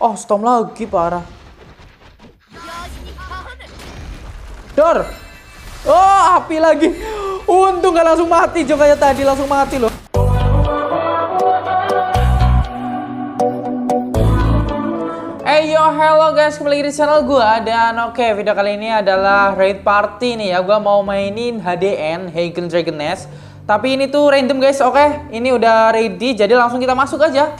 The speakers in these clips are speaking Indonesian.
Oh, storm lagi parah. Dor. Oh, api lagi. Untung gak langsung mati, Jo kayak tadi langsung mati loh. Hey yo, hello guys, kembali lagi di channel gua dan oke video kali ini adalah raid party nih ya. Gua mau mainin HDN Hagen Dragon Nest. Tapi ini tuh random guys, oke. Ini udah ready, jadi langsung kita masuk aja.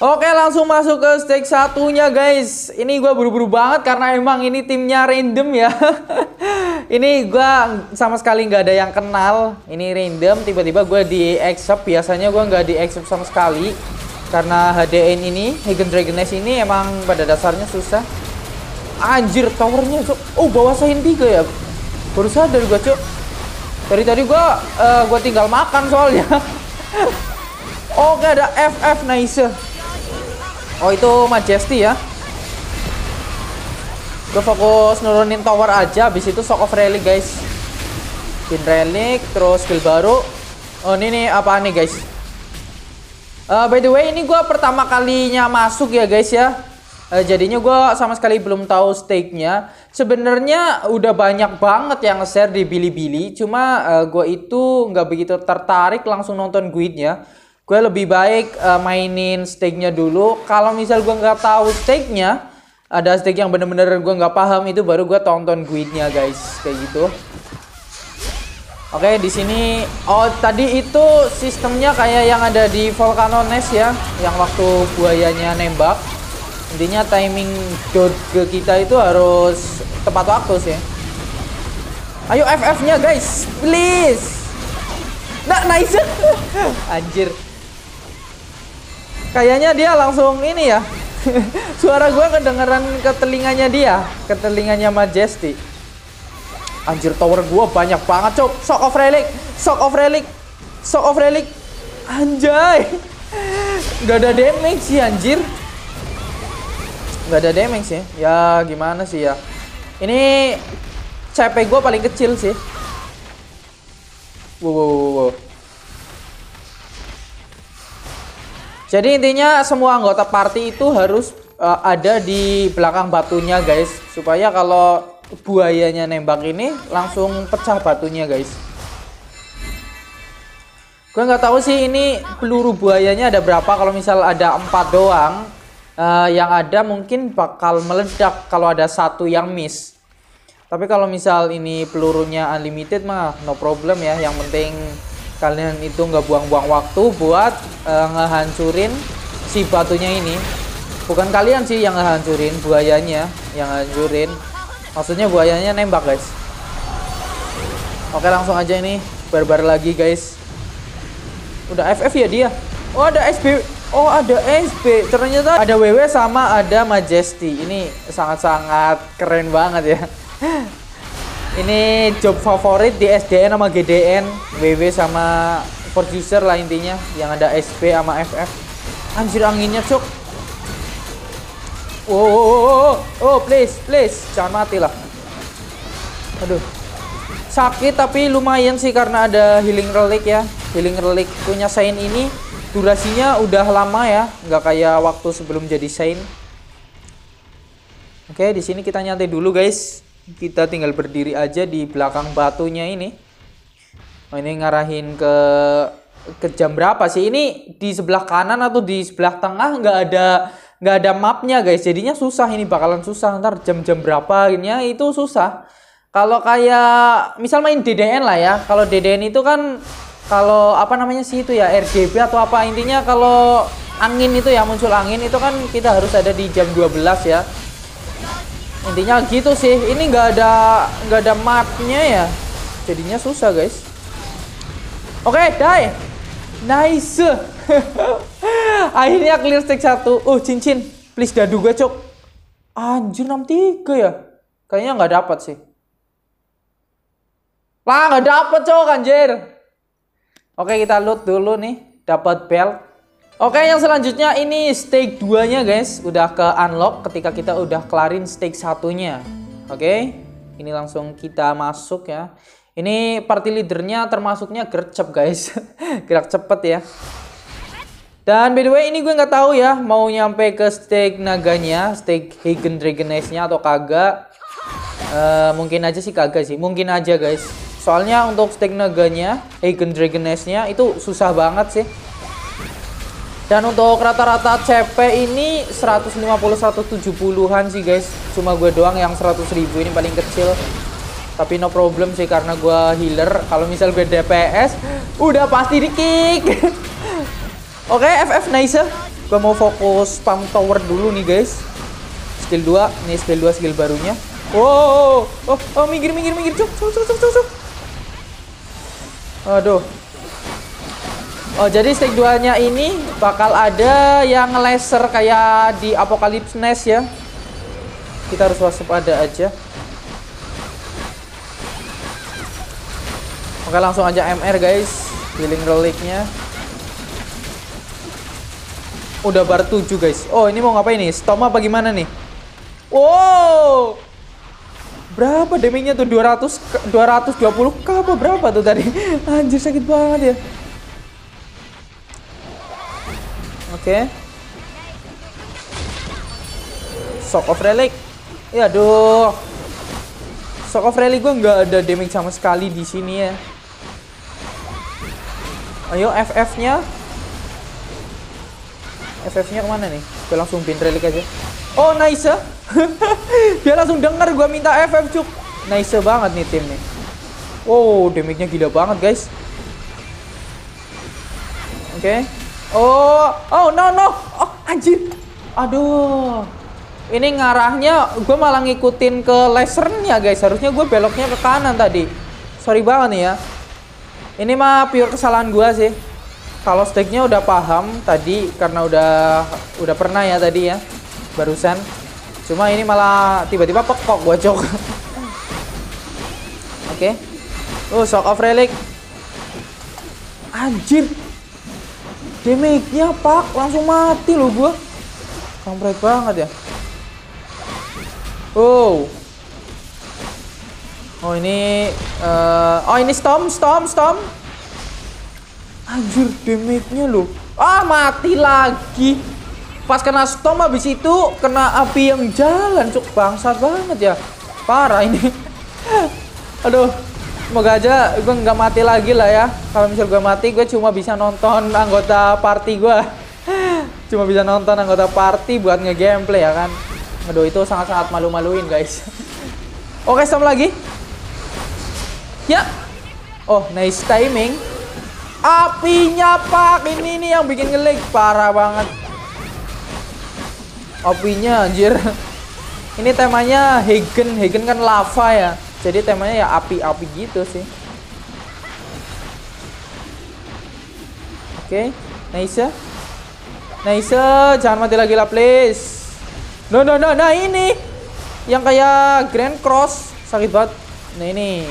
Oke, langsung masuk ke stake satunya guys. Ini gua buru-buru banget karena emang ini timnya random ya. ini gua sama sekali nggak ada yang kenal. Ini random, tiba-tiba gua di accept. Biasanya gua nggak di accept sama sekali karena HDN ini Hagen Dragon Nest ini emang pada dasarnya susah anjir towernya cok oh bawah sain tiga ya baru sadar gua cok dari tadi gua uh, gua tinggal makan soalnya oke ada FF nice oh itu Majesty ya gue fokus nurunin tower aja habis itu shock of relic guys pin relic terus skill baru oh ini nih apa nih guys Uh, by the way, ini gue pertama kalinya masuk ya guys ya. Uh, jadinya gue sama sekali belum tahu stake-nya. Sebenarnya udah banyak banget yang share di Bilibili. Cuma uh, gue itu nggak begitu tertarik langsung nonton guide-nya. Gue lebih baik uh, mainin stake-nya dulu. Kalau misal gue nggak tahu stake-nya, ada stake yang bener-bener gue nggak paham itu baru gue tonton guide-nya guys. Kayak gitu. Oke, di sini oh tadi itu sistemnya kayak yang ada di Volcano Nest ya, yang waktu buayanya nembak. Intinya timing dodge kita itu harus tepat waktu sih. Ayo FF-nya guys, please. Nah, nice. Anjir. Kayaknya dia langsung ini ya. Suara gue kedengeran ke telinganya dia, ke telinganya Majesty. Anjir tower gua banyak banget cok. Shock of relic Shock of relic Shock of relic. Anjay. Gak ada damage sih anjir. Gak ada damage sih. Ya gimana sih ya? Ini CP gua paling kecil sih. Wow, wow, wow, wow. Jadi intinya semua anggota party itu harus uh, ada di belakang batunya guys. Supaya kalau buayanya nembak ini langsung pecah batunya guys. Gue nggak tahu sih ini peluru buayanya ada berapa. Kalau misal ada empat doang uh, yang ada mungkin bakal meledak kalau ada satu yang miss. Tapi kalau misal ini pelurunya unlimited mah no problem ya. Yang penting kalian itu nggak buang-buang waktu buat uh, ngehancurin si batunya ini. Bukan kalian sih yang ngehancurin buayanya yang hancurin maksudnya buayanya nembak guys. Oke langsung aja ini barbar lagi guys. Udah FF ya dia? Oh ada SB oh ada SB ternyata ada WW sama ada Majesty. Ini sangat-sangat keren banget ya ini job favorit di SDN sama GDN WW sama producer lah intinya yang ada SB sama FF anjir anginnya cok Oh, oh, oh, oh, oh, please, please, jangan mati lah. Aduh, sakit tapi lumayan sih karena ada healing relic ya. Healing relic punya Saint ini durasinya udah lama ya, nggak kayak waktu sebelum jadi Saint. Oke, di sini kita nyantai dulu guys. Kita tinggal berdiri aja di belakang batunya ini. Oh, ini ngarahin ke ke jam berapa sih? Ini di sebelah kanan atau di sebelah tengah? Nggak ada nggak ada mapnya guys. Jadinya susah ini bakalan susah. Ntar jam-jam berapa ini itu susah. Kalau kayak misal main DDN lah ya. Kalau DDN itu kan kalau apa namanya sih itu ya? RGB atau apa. Intinya kalau angin itu ya muncul angin itu kan kita harus ada di jam 12 ya intinya gitu sih ini nggak ada nggak ada mapnya ya jadinya susah guys oke okay, die nice Akhirnya clear stack satu. Oh, cincin. Please dadu gue, Cok. Anjir 63 ya. Kayaknya nggak dapat sih. Lah, nggak dapat, Cok, anjir. Oke, kita loot dulu nih. Dapat belt. Oke, yang selanjutnya ini stake 2-nya, guys. Udah ke unlock ketika kita udah kelarin stake satunya. Oke. Ini langsung kita masuk ya. Ini party leadernya termasuknya gercep, guys. Gerak cepet ya. Dan by the way ini gue nggak tahu ya mau nyampe ke stake naganya, stake Hagen Dragoness-nya atau kagak. Uh, mungkin aja sih kagak sih, mungkin aja guys. Soalnya untuk stake naganya, Hagen Dragoness-nya itu susah banget sih. Dan untuk rata-rata CP ini 150-170an sih guys. Cuma gue doang yang 100 ribu ini paling kecil. Tapi no problem sih karena gue healer. Kalau misal gue DPS, udah pasti di kick. Oke, okay, FF nice. Gue mau fokus spam tower dulu nih guys. Skill 2, nih skill 2 skill barunya. Wow, oh, oh, minggir, minggir, minggir, cuk, cuk, cuk, cuk, cuk. Aduh, Oh, jadi stake 2-nya ini bakal ada yang laser kayak di Apocalypse Nest ya. Kita harus waspada aja. Oke, langsung aja MR guys. Healing reliknya. Udah bar 7 guys. Oh, ini mau ngapain nih? Stoma apa gimana nih? Wow! Berapa damage-nya tuh? 200 220 k apa berapa tuh tadi? Anjir sakit banget ya. Oke. Okay. Shock of Relic. Ya aduh. Shock of Relic gue nggak ada damage sama sekali di sini ya. Ayo FF-nya. FF-nya ke mana nih? Gue langsung pin relic aja. Oh nice ya. Dia langsung denger gue minta FF cuk. Nice banget nih tim nih. Wow, damage-nya gila banget guys. Oke. Okay. Oh, oh no no. Oh, anjir. Aduh. Ini ngarahnya gue malah ngikutin ke lasernya guys. Harusnya gue beloknya ke kanan tadi. Sorry banget nih ya. Ini mah pure kesalahan gue sih. Kalau stake-nya udah paham tadi karena udah udah pernah ya tadi ya. Barusan. Cuma ini malah tiba-tiba pekok gue cok. Oke. Okay. Oh, shock of relic. Anjir. Damage-nya pak, langsung mati loh gua. Kampret banget ya. Oh. Oh ini uh, oh ini storm, storm, storm. Anjir damage-nya loh. Ah mati lagi. Pas kena storm habis itu kena api yang jalan, cuk bangsat banget ya. Parah ini. Aduh. Semoga aja gue nggak mati lagi lah ya. Kalau misal gue mati, gue cuma bisa nonton anggota party gue. cuma bisa nonton anggota party buat nge-gameplay ya kan. Aduh, itu sangat-sangat malu-maluin guys. Oke, sama lagi. Ya. Oh, nice timing. Apinya pak, ini nih yang bikin ngelag parah banget. Apinya anjir. Ini temanya Hagen, Hagen kan lava ya jadi temanya ya api-api gitu sih. Oke okay. nice nice jangan mati lagi lah please. No no no nah ini. Yang kayak grand cross sakit banget. Nah ini.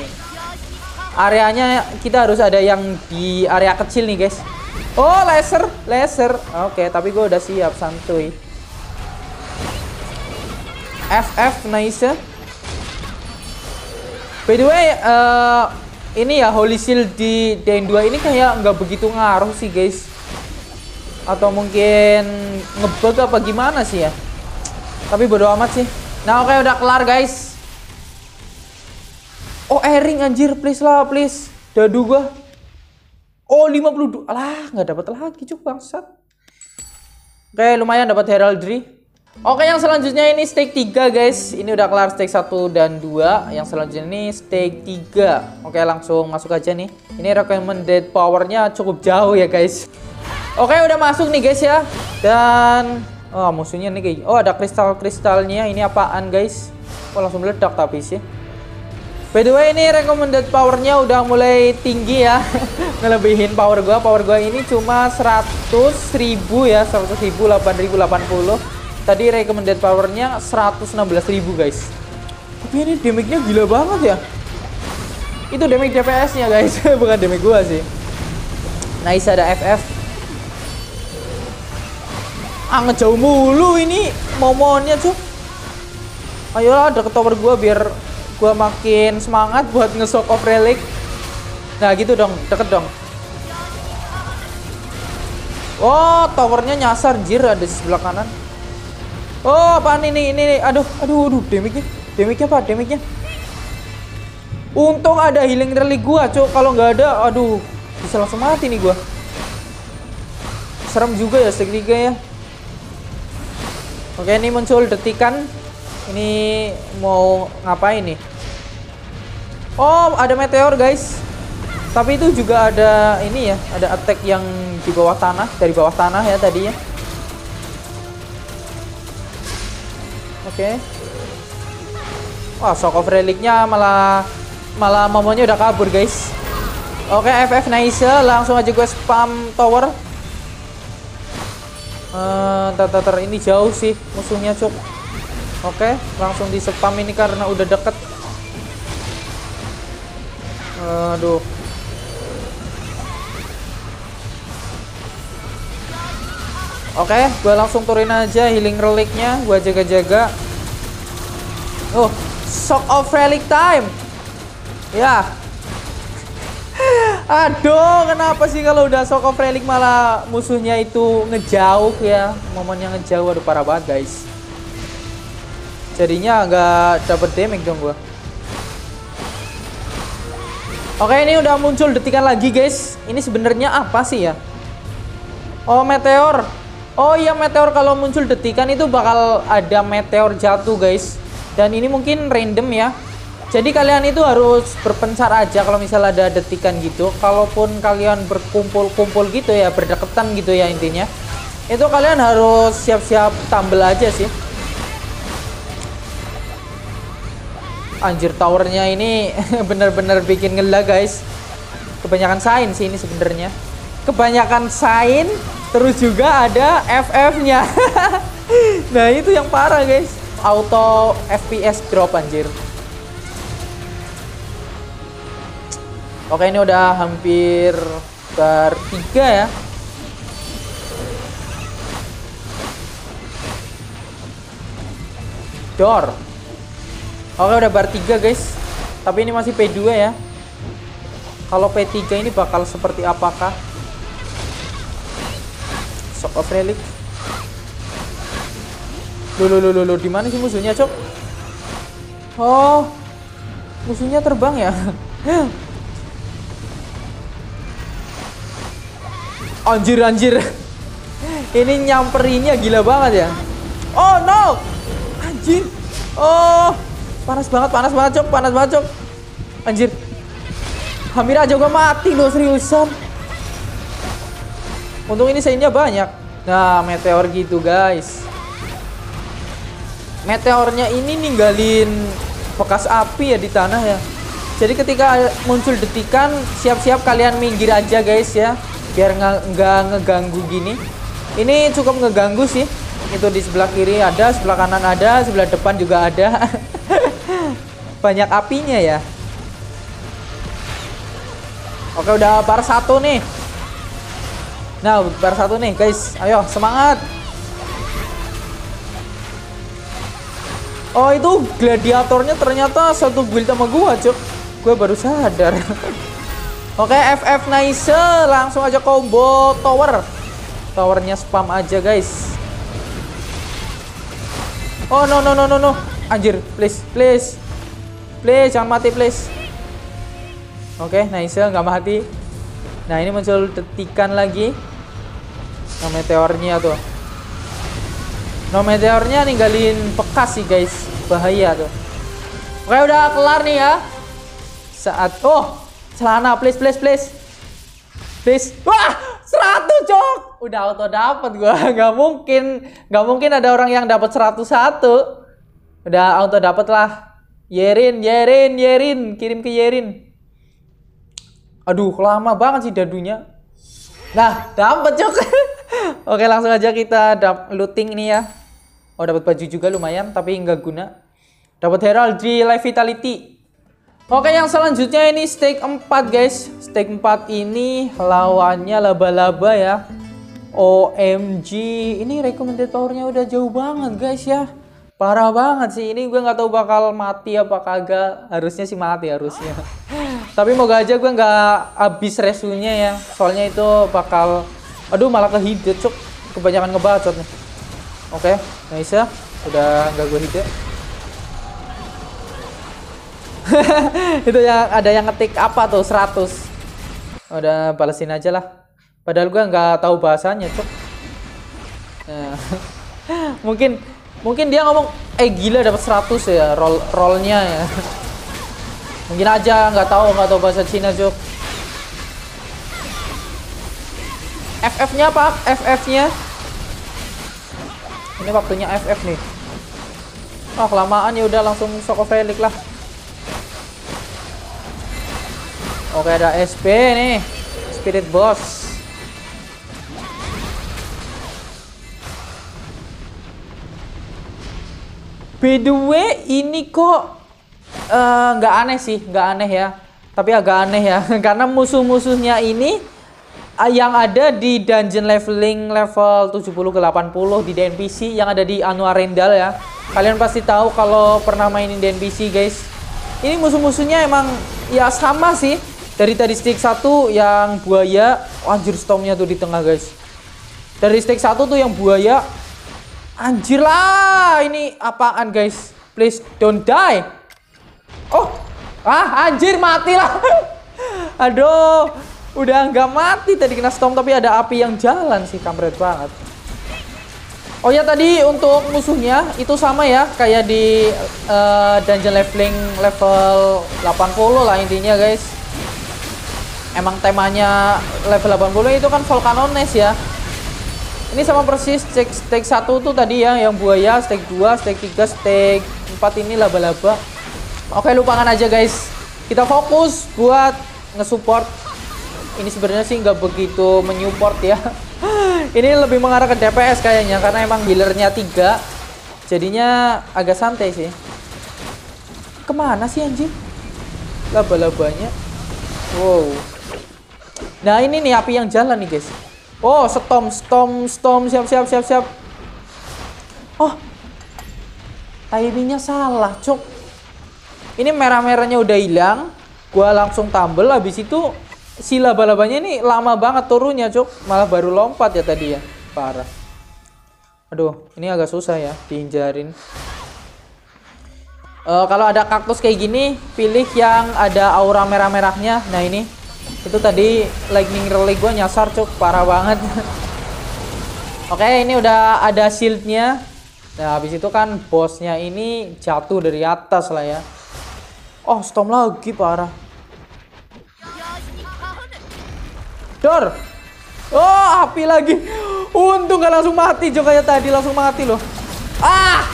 Areanya kita harus ada yang di area kecil nih guys. Oh laser laser. Oke okay, tapi gue udah siap santuy. FF nice By the way, uh, ini ya Holy Shield di DN2 ini kayak nggak begitu ngaruh sih guys. Atau mungkin ngebug apa gimana sih ya. Tapi bodo amat sih. Nah oke okay, udah kelar guys. Oh airing anjir please lah please. Dadu gua. Oh 52. Alah nggak dapat lagi cuk bangsat. Oke okay, lumayan dapat heraldry. Oke yang selanjutnya ini stake 3 guys. Ini udah kelar stake 1 dan 2 Yang selanjutnya ini stake 3 Oke langsung masuk aja nih. Ini recommended powernya cukup jauh ya guys. Oke udah masuk nih guys ya. Dan Oh musuhnya nih kayak Oh ada kristal-kristalnya. Ini apaan guys? Oh langsung meledak tapi sih. By the way ini recommended powernya udah mulai tinggi ya. Ngelebihin power gua. Power gua ini cuma 100 ribu ya. 100 ribu 8080 Tadi recommended powernya 116.000 guys. Tapi ini damage-nya gila banget ya. Itu damage DPS-nya guys, bukan damage gua sih. Nice ada FF. Ah ngejauh mulu ini momonnya cuy. Ayolah deket tower gua biar gua makin semangat buat nge-shock off relic. Nah gitu dong, deket dong. Oh, towernya nyasar jir ada di sebelah kanan. Oh, apaan ini? Ini, aduh, aduh, aduh, damage-nya. Damage-nya apa? Damage-nya. Untung ada healing relic gua, cok. Kalau nggak ada, aduh, bisa langsung mati nih gua. Serem juga ya 3 ya. Oke, ini muncul detikan. Ini mau ngapain nih? Oh, ada meteor, guys. Tapi itu juga ada ini ya, ada attack yang di bawah tanah, dari bawah tanah ya tadinya. Oke. Okay. Wah, shock of reliknya malah malah momonya udah kabur, guys. Oke, okay, FF nice, langsung aja gue spam tower. Uh, ter ini jauh sih musuhnya, Cuk. Oke, okay, langsung di spam ini karena udah deket. Aduh. Oke, okay, gue langsung turunin aja healing reliknya, gue jaga-jaga. Oh, shock of relic time. Ya. Aduh, kenapa sih kalau udah shock of relic malah musuhnya itu ngejauh ya? Momennya ngejauh, aduh parah banget guys. Jadinya nggak dapet damage dong gue. Oke, ini udah muncul detikan lagi guys. Ini sebenarnya apa sih ya? Oh, meteor. Oh iya meteor kalau muncul detikan itu bakal ada meteor jatuh guys. Dan ini mungkin random ya. Jadi kalian itu harus berpencar aja kalau misalnya ada detikan gitu. Kalaupun kalian berkumpul-kumpul gitu ya, berdekatan gitu ya intinya. Itu kalian harus siap-siap tumble aja sih. Anjir towernya ini bener-bener bikin ngelag guys. Kebanyakan sain sih ini sebenarnya. Kebanyakan sain Terus juga ada FF-nya. nah, itu yang parah, guys. Auto FPS drop anjir. Oke, ini udah hampir bertiga ya. Door. Oke, udah bar 3, guys. Tapi ini masih P2 ya. Kalau P3 ini bakal seperti apakah? Shock of Relic. Loh, loh, loh, loh, di mana sih musuhnya, Cok? Oh, musuhnya terbang ya? anjir, anjir. Ini nyamperinnya gila banget ya. Oh, no! Anjir. Oh, panas banget, panas banget, Cok. Panas banget, Cok. Anjir. Hampir aja gua mati loh, seriusan. Untung ini sainnya banyak. Nah, meteor gitu, guys. Meteornya ini ninggalin bekas api ya di tanah ya. Jadi ketika muncul detikan, siap-siap kalian minggir aja, guys ya. Biar nggak ngeganggu gini. Ini cukup ngeganggu sih. Itu di sebelah kiri ada, sebelah kanan ada, sebelah depan juga ada. Banyak apinya ya. Oke, udah par satu nih. Nah, bar satu nih, guys. Ayo, semangat. Oh, itu gladiatornya ternyata satu build sama gua, Cuk. Gua baru sadar. Oke, FF nice. Langsung aja combo tower. Towernya spam aja, guys. Oh, no no no no no. Anjir, please, please. Please, jangan mati, please. Oke, nice, nggak mati. Nah, ini muncul detikan lagi. No meteornya tuh. No meteornya ninggalin bekas sih guys. Bahaya tuh. Oke udah kelar nih ya. Saat oh celana please please please. Please. Wah, 100 cok. Udah auto dapat gua. nggak mungkin, nggak mungkin ada orang yang dapat 101. Udah auto dapat lah. Yerin, Yerin, Yerin, kirim ke Yerin. Aduh, lama banget sih dadunya. Nah, dapat cok. Oke, langsung aja kita looting nih ya. Oh, dapat baju juga lumayan, tapi nggak guna. Dapat heraldry life vitality. Oke, yang selanjutnya ini stake 4, guys. Stake 4 ini lawannya laba-laba ya. OMG, ini recommended powernya udah jauh banget, guys ya. Parah banget sih. Ini gue nggak tahu bakal mati apa kagak. Harusnya sih mati harusnya. Tapi moga aja gue nggak habis resunya ya. Soalnya itu bakal Aduh malah ke hit cuk. Kebanyakan ngebacot nih. Oke, nice ya. Udah nggak gue hit ya. itu yang ada yang ngetik apa tuh 100 udah balesin aja lah. Padahal gue nggak tahu bahasanya cuk. Nah, mungkin mungkin dia ngomong eh gila dapat 100 ya roll rollnya ya. Mungkin aja nggak tahu nggak tahu bahasa Cina cuk. FF nya apa? FF nya ini waktunya FF nih. Ah kelamaan. Ya udah langsung Soko Felix lah. Oke ada SP nih. Spirit Boss. By the way ini kok nggak uh, aneh sih. Nggak aneh ya. Tapi agak aneh ya. Karena musuh-musuhnya ini yang ada di dungeon leveling level 70 ke 80 di DNPC yang ada di Anwar Rendal ya kalian pasti tahu kalau pernah mainin DNPC guys ini musuh-musuhnya emang ya sama sih dari tadi stick satu yang buaya, oh, anjir stormnya tuh di tengah guys. Dari stick satu tuh yang buaya, anjir lah ini apaan guys? Please don't die. Oh, ah anjir mati lah. Aduh, udah nggak mati tadi kena storm tapi ada api yang jalan sih kampret banget. Oh ya tadi untuk musuhnya itu sama ya kayak di uh, dungeon leveling level 80 lah intinya guys. Emang temanya level 80 itu kan Volcanones ya. Ini sama persis stake, stake 1 tuh tadi ya yang buaya stake 2 stake 3 stake 4 ini laba-laba. Oke lupakan aja guys. Kita fokus buat nge-support ini sebenarnya sih nggak begitu menyupport ya. Ini lebih mengarah ke DPS kayaknya karena emang healernya 3 jadinya agak santai sih. Ke mana sih anjing? Laba-labanya. Wow. Nah ini nih api yang jalan nih guys. Oh storm storm storm. Siap siap siap siap. Oh. Timingnya salah cok. Ini merah-merahnya udah hilang. Gua langsung tumble habis itu si laba-labanya ini lama banget turunnya cok. Malah baru lompat ya tadi ya. Parah. Aduh ini agak susah ya dihinjarin. Uh, kalau ada kaktus kayak gini, pilih yang ada aura merah-merahnya. Nah ini, itu tadi lightning relay gue nyasar cuk parah banget oke ini udah ada shieldnya nah habis itu kan bosnya ini jatuh dari atas lah ya oh storm lagi parah dor oh api lagi untung gak langsung mati kayak tadi langsung mati loh ah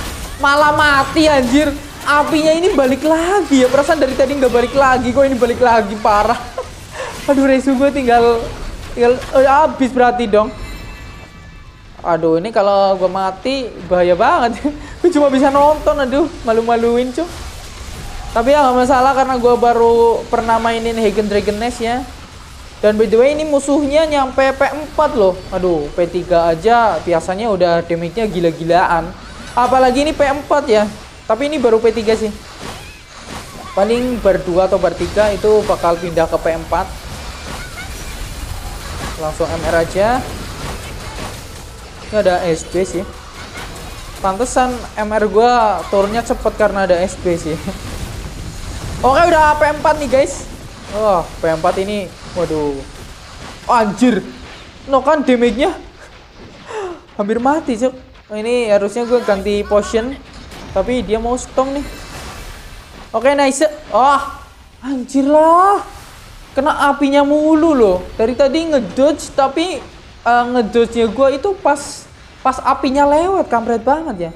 malah mati anjir apinya ini balik lagi ya perasaan dari tadi nggak balik lagi kok ini balik lagi parah Aduh resu gue tinggal tinggal oh, habis berarti dong. Aduh ini kalau gue mati bahaya banget. gue cuma bisa nonton aduh malu-maluin cuy. Tapi ya nggak masalah karena gue baru pernah mainin Hagen Dragon Nest ya. Dan by the way ini musuhnya nyampe P4 loh. Aduh P3 aja biasanya udah damage-nya gila-gilaan. Apalagi ini P4 ya. Tapi ini baru P3 sih. Paling berdua atau bertiga itu bakal pindah ke P4 langsung MR aja ini ada SB sih pantesan MR gua turunnya cepet karena ada SB sih oke udah P4 nih guys oh P4 ini waduh. Oh, anjir. No kan damage nya hampir mati oh, ini harusnya gue ganti potion tapi dia mau stong nih. Oke nice. Oh anjir lah. Kena apinya mulu loh. Dari tadi ngedodge tapi uh, ngedodge nya gue itu pas pas apinya lewat. Kampret banget ya.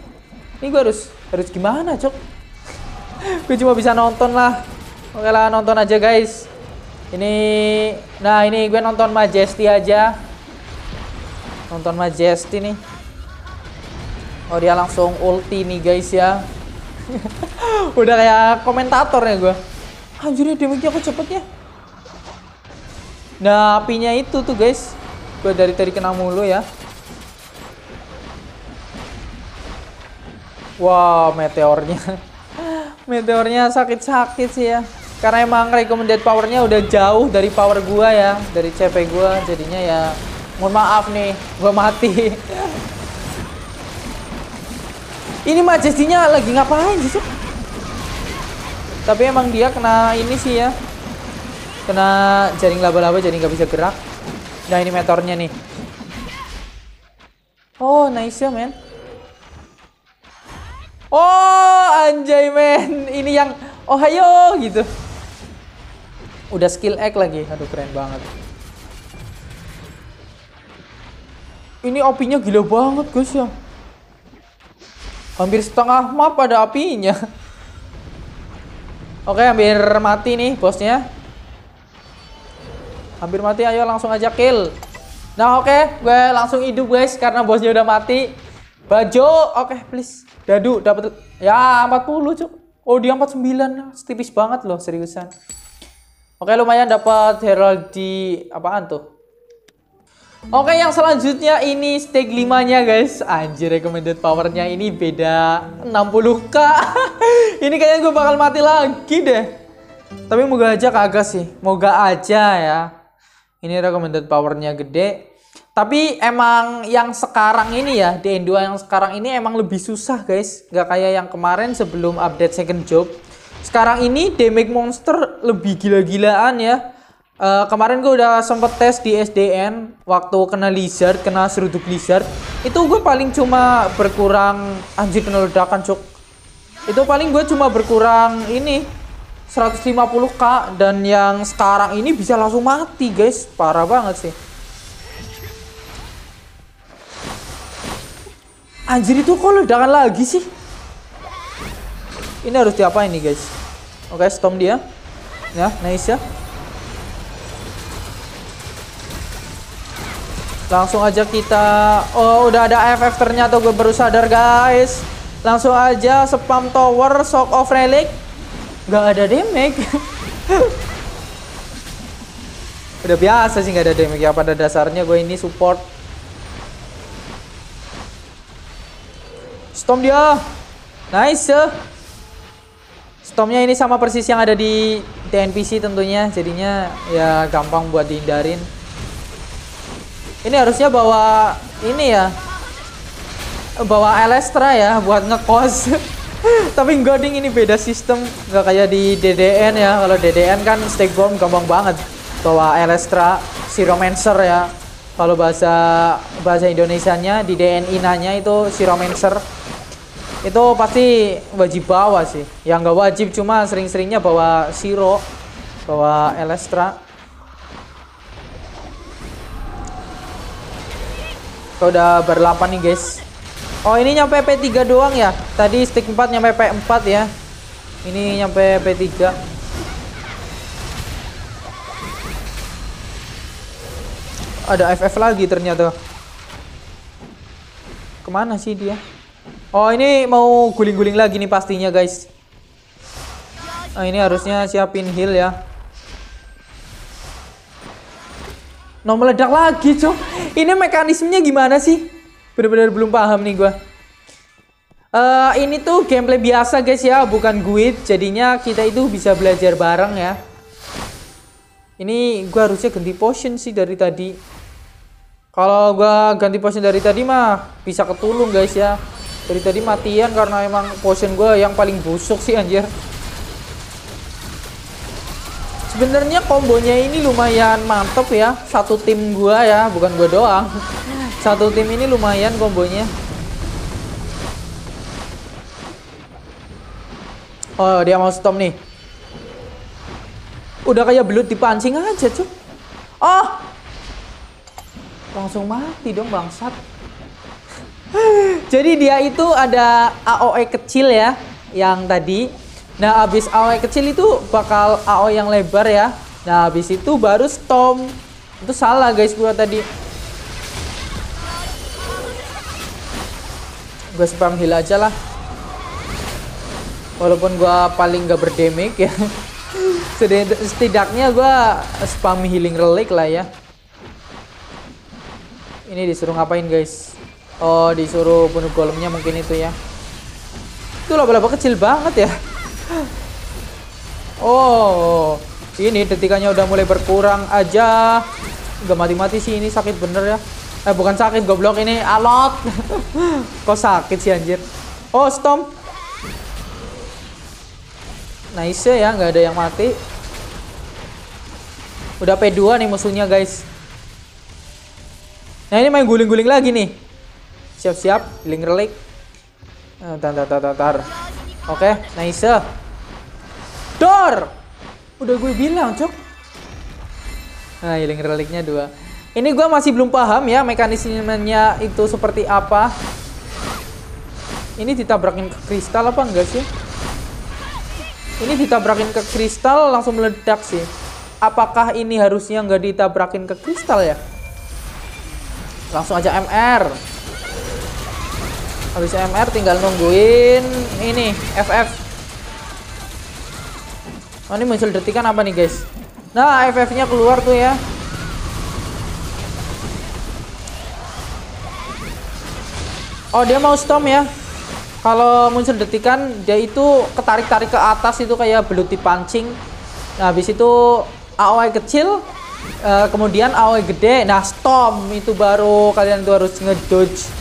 Ini gue harus harus gimana cok gue cuma bisa nonton lah oke lah nonton aja guys ini nah ini gue nonton Majesty aja nonton Majesty nih oh dia langsung ulti nih guys ya udah kayak komentatornya gue anjir damage-nya kok cepet ya Nah, apinya itu tuh, guys. Gue dari tadi kena mulu ya. Wow, meteornya. meteornya sakit-sakit sih ya. Karena emang recommended powernya udah jauh dari power gua ya, dari CP gua. Jadinya ya Mohon maaf nih, gua mati. ini Majesty-nya lagi ngapain sih? Tapi emang dia kena ini sih ya. Kena jaring laba-laba jadi nggak bisa gerak. Nah, ini meteornya nih. Oh, nice ya, men. Oh, anjay, men. Ini yang oh hayo gitu. Udah skill egg lagi. Aduh, keren banget. Ini apinya gila banget, guys ya. Hampir setengah map ada apinya. Oke, hampir mati nih bosnya. Hampir mati, ayo langsung aja kill. Nah, oke, gue langsung hidup guys karena bosnya udah mati. Bajo, oke, please. Dadu dapat ya 40, Cuk. Oh, dia 49. Tipis banget loh, seriusan. Oke, lumayan dapat herald di apaan tuh? Oke yang selanjutnya ini stake 5 nya guys. Anjir recommended powernya ini beda 60k Ini kayaknya gue bakal mati lagi deh. Tapi moga aja kagak sih. Moga aja ya. Ini recommended powernya gede. Tapi emang yang sekarang ini ya DN2 yang sekarang ini emang lebih susah guys. Gak kayak yang kemarin sebelum update second job Sekarang ini damage monster lebih gila-gilaan ya Uh, kemarin gue udah sempet tes di SDN waktu kena lizard, kena seruduk lizard. Itu gue paling cuma berkurang anjir kena ledakan, cuk. Itu paling gue cuma berkurang ini 150k dan yang sekarang ini bisa langsung mati, guys. Parah banget sih. Anjir itu kok ledakan lagi sih? Ini harus diapain nih, guys? Oke, okay, stom dia. Ya, nice ya. Langsung aja kita Oh udah ada AFF ternyata gue baru sadar guys. Langsung aja spam tower shock of relic. Gak ada damage. Udah biasa sih gak ada damage. Ya pada dasarnya gue ini support. Storm dia. Nice Stormnya ini sama persis yang ada di TNPC tentunya Jadinya ya gampang buat dihindarin ini harusnya bawa ini ya. Bawa Elestra ya buat ngekos. Tapi enggak ding ini beda sistem, nggak kayak di DDN ya. Kalau DDN kan stake bomb gampang banget. Bawa Elestra, si Romancer ya. Kalau bahasa bahasa Indonesianya di DNI nanya itu si Romancer. Itu pasti wajib bawa sih. Yang nggak wajib cuma sering-seringnya bawa Siro, bawa Elestra. Kita udah berlapan nih guys. Oh ini nyampe P3 doang ya. Tadi stick 4 nyampe P4 ya. Ini nyampe P3. Ada FF lagi ternyata. Ke mana sih dia? Oh ini mau guling-guling lagi nih pastinya guys. Nah ini harusnya siapin heal ya. No meledak lagi, cok. Ini mekanismenya gimana sih? Bener-bener belum paham nih gua. Uh, ini tuh gameplay biasa guys ya, bukan guide. Jadinya kita itu bisa belajar bareng ya. Ini gua harusnya ganti potion sih dari tadi. Kalau gua ganti potion dari tadi mah bisa ketulung guys ya. Dari tadi matian karena emang potion gua yang paling busuk sih anjir. Sebenarnya kombonya ini lumayan mantep ya. Satu tim gua ya, bukan gua doang. Satu tim ini lumayan kombonya. Oh, dia mau stop nih. Udah kayak belut dipancing aja, cuy. Oh! Langsung mati dong bangsat. Jadi dia itu ada AOE kecil ya, yang tadi Nah, habis AOE kecil itu bakal AOE yang lebar ya. Nah, habis itu baru Storm. Itu salah guys gua tadi. Gue spam heal aja lah. Walaupun gua paling gak berdamage ya. Setidaknya gua spam healing relic lah ya. Ini disuruh ngapain guys? Oh, disuruh bunuh golemnya mungkin itu ya. Itu laba-laba kecil banget ya. Oh, ini detikannya udah mulai berkurang aja. Gak mati-mati sih ini sakit bener ya. Eh bukan sakit goblok ini alot. Kok sakit sih anjir? Oh, Storm. Nice ya, nggak ada yang mati. Udah P2 nih musuhnya, guys. Nah, ini main guling-guling lagi nih. Siap-siap, healing relic. Eh, tar, tar, tar, tar. Oke, nice. Dor! Udah gue bilang, cok. Nah, healing reliknya dua. Ini gue masih belum paham ya mekanismenya itu seperti apa. Ini ditabrakin ke kristal apa enggak sih? Ini ditabrakin ke kristal langsung meledak sih. Apakah ini harusnya nggak ditabrakin ke kristal ya? Langsung aja MR. Habis MR tinggal nungguin ini FF. Oh ini muncul detikan apa nih guys? Nah FF-nya keluar tuh ya. Oh dia mau storm ya. Kalau muncul detikan dia itu ketarik-tarik ke atas itu kayak belut dipancing. Nah habis itu AOE kecil uh, kemudian AOE gede. Nah storm itu baru kalian tuh harus ngedodge.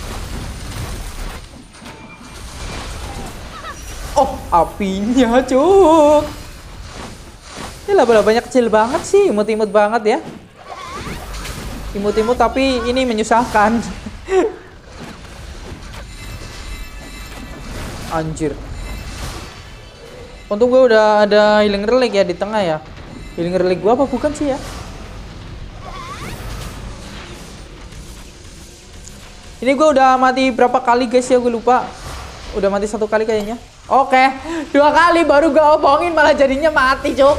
Oh apinya cuk. Ini laba-labanya kecil banget sih, imut-imut banget ya. Imut-imut tapi ini menyusahkan. Anjir. Untung gue udah ada healing relic ya di tengah ya. Healing relic gue apa bukan sih ya? Ini gue udah mati berapa kali guys ya gue lupa. Udah mati satu kali kayaknya. Oke, dua kali baru gue omongin malah jadinya mati, cok.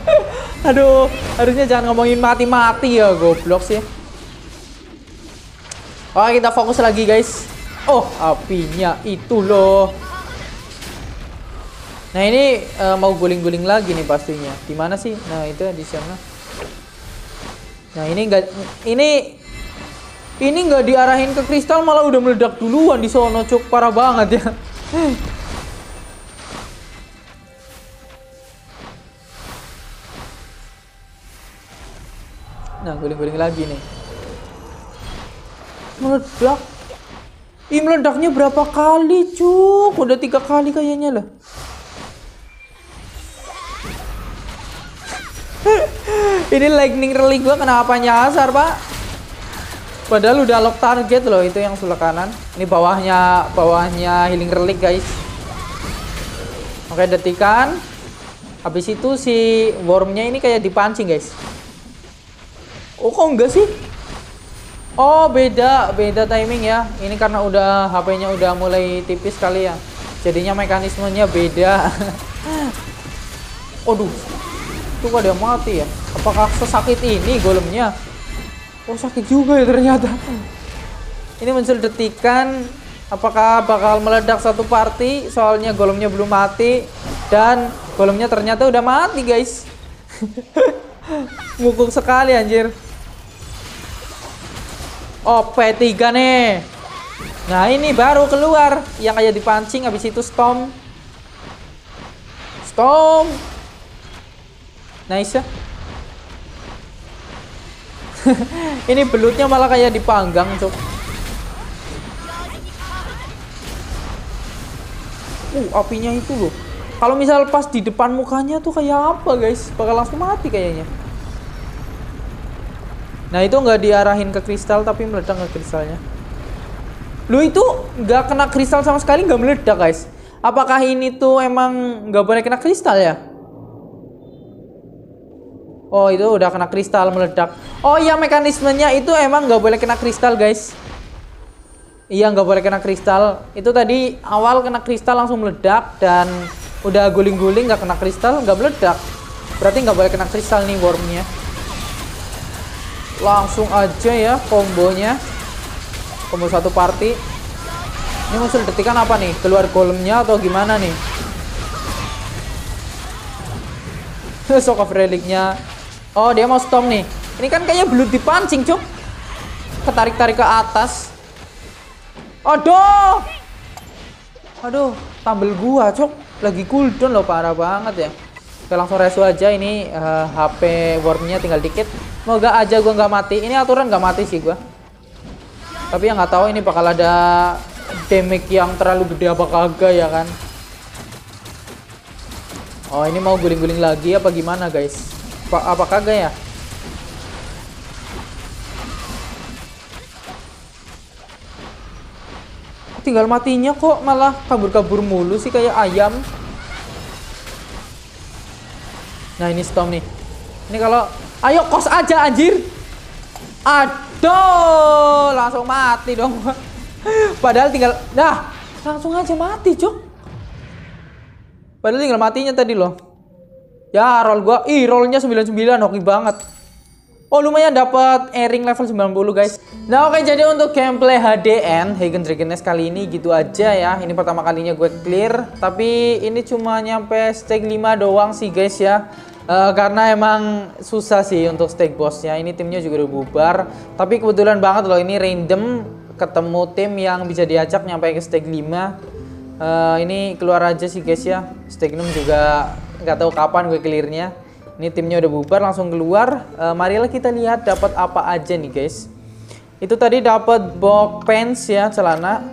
Aduh, harusnya jangan ngomongin mati-mati ya, goblok sih. Oke, kita fokus lagi, guys. Oh, apinya itu loh. Nah, ini uh, mau guling-guling lagi nih pastinya. Di mana sih? Nah, itu di sana. Nah, ini enggak ini ini nggak diarahin ke kristal malah udah meledak duluan di sono, cok. Parah banget ya. Nah, guling-guling lagi nih. Meledak. Ih, meledaknya berapa kali, cuk? Udah tiga kali kayaknya lah. Ini lightning relic gua kenapa nyasar, Pak? Padahal udah lock target loh itu yang sebelah kanan. Ini bawahnya bawahnya healing relic, guys. Oke, detikan. Habis itu si wormnya ini kayak dipancing, guys. Oh kok enggak sih? Oh beda, beda timing ya. Ini karena udah HP-nya udah mulai tipis kali ya. Jadinya mekanismenya beda. Aduh, itu kok dia mati ya? Apakah sesakit ini golemnya? Oh sakit juga ya ternyata. Ini muncul detikan. Apakah bakal meledak satu party? Soalnya golemnya belum mati dan golemnya ternyata udah mati guys. Mukul sekali anjir. Oh, P3 nih. Nah, ini baru keluar yang kayak dipancing habis itu storm. Storm. Nice ya. ini belutnya malah kayak dipanggang, Cok. Uh, apinya itu loh. Kalau misal pas di depan mukanya tuh kayak apa, guys? Bakal langsung mati kayaknya. Nah itu nggak diarahin ke kristal tapi meledak ke kristalnya. Lu itu nggak kena kristal sama sekali nggak meledak guys. Apakah ini tuh emang nggak boleh kena kristal ya? Oh itu udah kena kristal meledak. Oh iya mekanismenya itu emang nggak boleh kena kristal guys. Iya nggak boleh kena kristal. Itu tadi awal kena kristal langsung meledak dan udah guling-guling nggak kena kristal nggak meledak. Berarti nggak boleh kena kristal nih wormnya langsung aja ya kombonya. Combo satu party. Ini muncul detikan apa nih? Keluar golemnya atau gimana nih? Sok of reliknya oh dia mau storm nih. Ini kan kayaknya belut dipancing cuk. Ketarik-tarik ke atas. Aduh! Aduh tambel gua cuk. Lagi cooldown loh parah banget ya Oke langsung resu aja ini uh, eh, HP wormnya tinggal dikit Semoga aja gue nggak mati. Ini aturan nggak mati sih gue. Tapi yang nggak tahu ini bakal ada damage yang terlalu gede apa kagak ya kan. Oh ini mau guling-guling lagi apa gimana guys? Apa, apa kagak ya? Tinggal matinya kok malah kabur-kabur mulu sih kayak ayam. Nah ini storm nih. Ini kalau ayo kos aja anjir. Aduh, langsung mati dong. Padahal tinggal dah langsung aja mati, Cuk. Padahal tinggal matinya tadi loh. Ya, roll gua, ih rollnya 99 hoki banget. Oh lumayan dapat airing level 90 guys. Nah oke jadi untuk gameplay HDN Hagen Dragon kali ini gitu aja ya. Ini pertama kalinya gue clear. Tapi ini cuma nyampe stake 5 doang sih guys ya. Uh, karena emang susah sih untuk stake bossnya. Ini timnya juga udah bubar. Tapi kebetulan banget loh ini random ketemu tim yang bisa diajak nyampe ke stake 5. Uh, ini keluar aja sih guys ya. Stake 6 juga nggak tahu kapan gue clearnya. Ini timnya udah bubar langsung keluar. Uh, marilah kita lihat dapat apa aja nih guys. Itu tadi dapat box pants ya celana.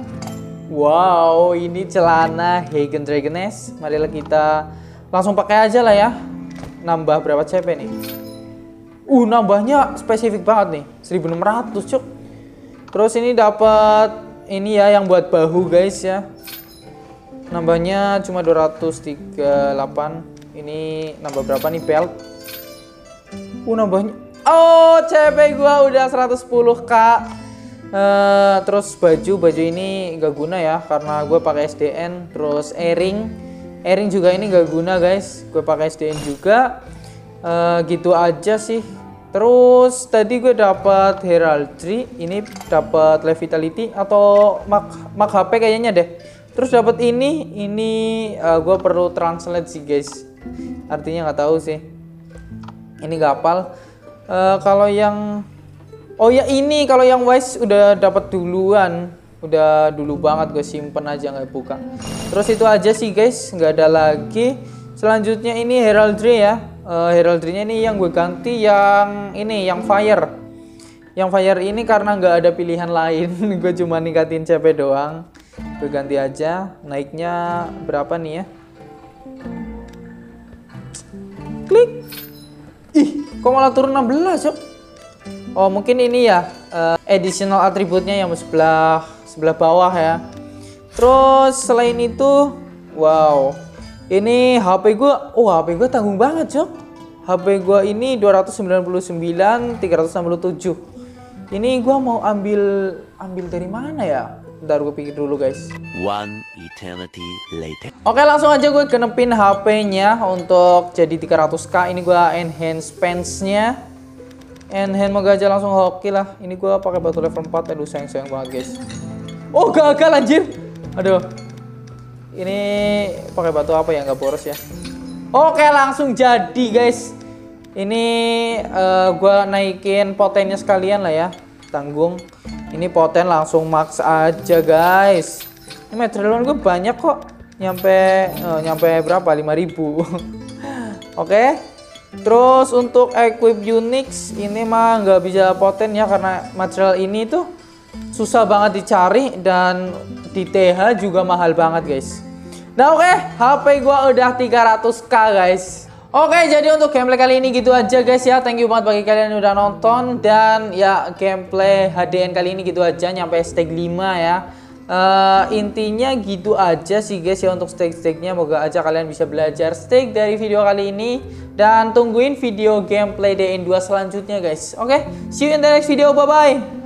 Wow, ini celana Hagen Dragoness. Marilah kita langsung pakai aja lah ya. Nambah berapa CP nih? Uh, nambahnya spesifik banget nih. 1600, cuk. Terus ini dapat ini ya yang buat bahu guys ya. Nambahnya cuma 238 ini nambah berapa nih belt? Uh nambahnya. Oh CP gua udah 110k. Uh, terus baju baju ini gak guna ya karena gue pakai SDN terus airing airing juga ini gak guna guys. Gue pakai SDN juga. Uh, gitu aja sih. Terus tadi gue dapat heraldry ini dapat levitality atau mak mak HP kayaknya deh. Terus dapat ini ini uh, gue perlu translate sih guys. Artinya nggak tahu sih. Ini gapal uh, kalau yang oh ya ini kalau yang wise udah dapat duluan udah dulu banget gue simpen aja nggak buka. Terus itu aja sih guys. Nggak ada lagi. Selanjutnya ini heraldry ya. Uh, heraldry-nya ini yang gue ganti yang ini yang fire. Yang fire ini karena nggak ada pilihan lain. Gue cuma ningkatin CP doang. Gue ganti aja. Naiknya berapa nih ya? Klik. Ih kok malah turun 16 yuk? Oh mungkin ini ya uh, additional atributnya yang sebelah sebelah bawah ya terus selain itu wow ini HP gue oh HP gue tanggung banget cok HP gue ini 299 367 ini gue mau ambil ambil dari mana ya Bentar gue pikir dulu guys. One eternity later. Oke langsung aja gue kenepin HP-nya untuk jadi 300k. Ini gue enhance pants-nya. Enhance moga aja langsung hoki lah. Ini gue pakai batu level 4. Aduh sayang sayang banget guys. Oh gagal anjir. Aduh. Ini pakai batu apa ya nggak boros ya. Oke langsung jadi guys. Ini uh, eh, gue naikin potennya sekalian lah ya. Tanggung. Ini poten langsung max aja guys. Ini material gue banyak kok. Nyampe uh, nyampe berapa? 5000. Oke. Terus untuk equip Unix ini mah nggak bisa poten ya karena material ini tuh susah banget dicari dan di TH juga mahal banget guys. Nah oke, okay, HP gua udah 300k guys. Oke, jadi untuk gameplay kali ini gitu aja guys ya. Thank you banget bagi kalian yang udah nonton dan ya gameplay HDN kali ini gitu aja nyampe stake 5 ya. Uh, intinya gitu aja sih guys ya untuk stake-stake-nya. Moga aja kalian bisa belajar stake dari video kali ini dan tungguin video gameplay DN2 selanjutnya guys. Oke, see you in the next video. Bye bye.